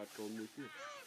raconte le tout.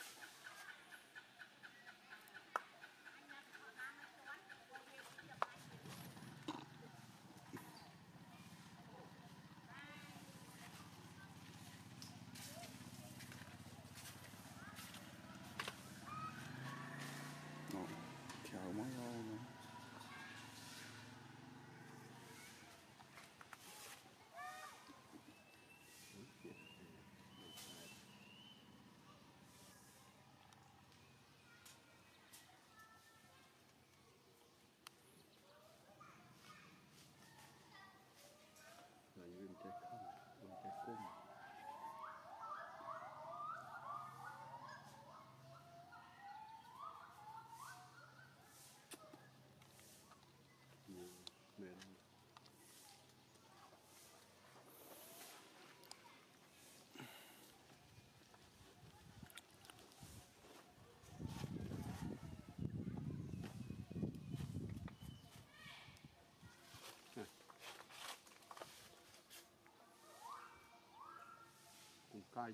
Cây.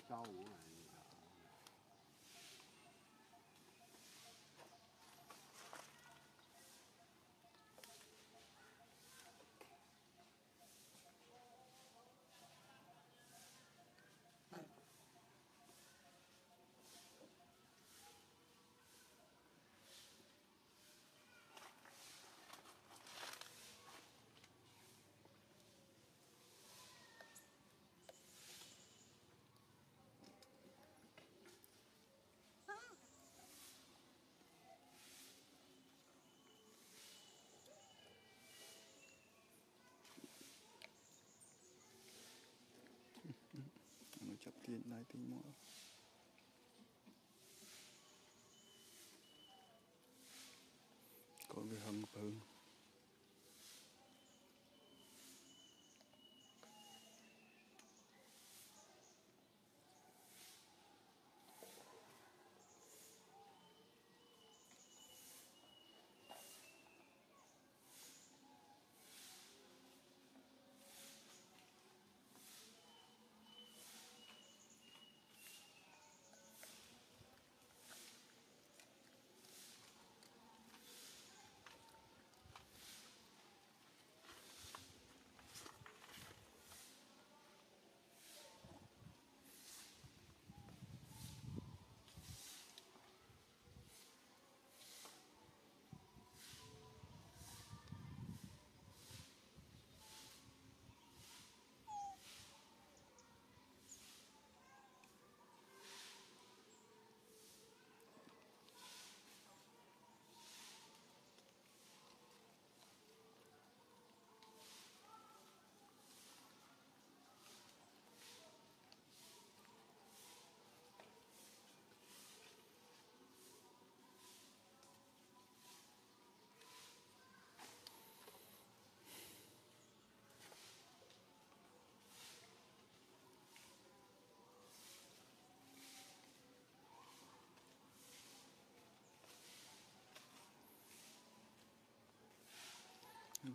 Tiền lại tính mua còn cái hầm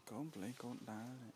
con play, con đá này.